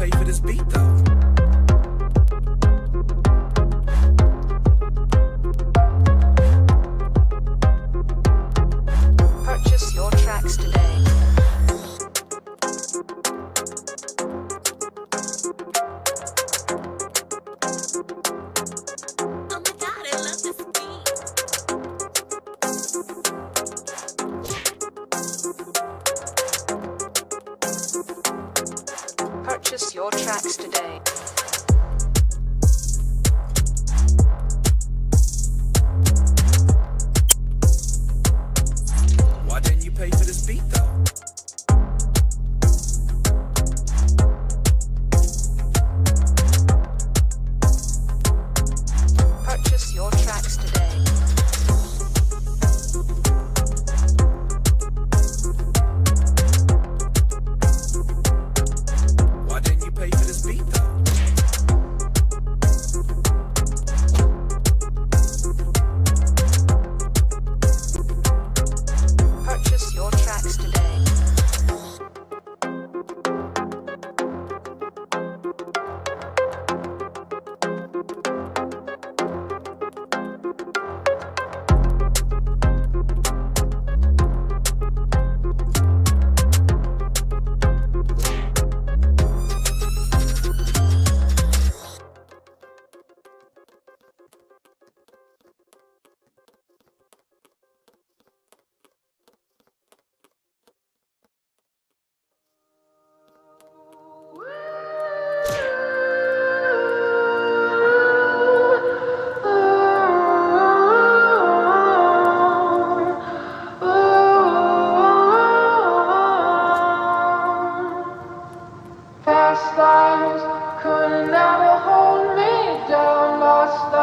pay for this beat though. afasta.